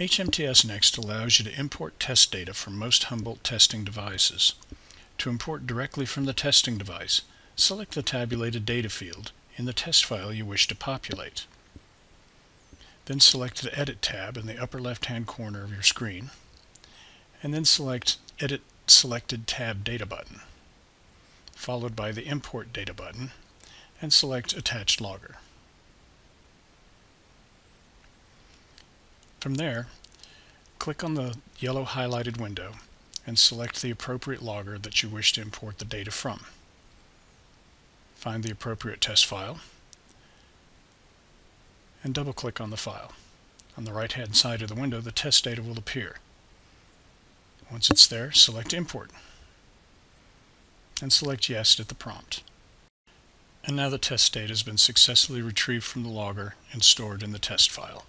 HMTS Next allows you to import test data from most Humboldt testing devices. To import directly from the testing device, select the tabulated data field in the test file you wish to populate. Then select the Edit tab in the upper left-hand corner of your screen, and then select Edit Selected Tab Data button, followed by the Import Data button, and select Attached Logger. From there, click on the yellow highlighted window and select the appropriate logger that you wish to import the data from. Find the appropriate test file and double-click on the file. On the right-hand side of the window, the test data will appear. Once it's there, select Import and select Yes at the prompt. And now the test data has been successfully retrieved from the logger and stored in the test file.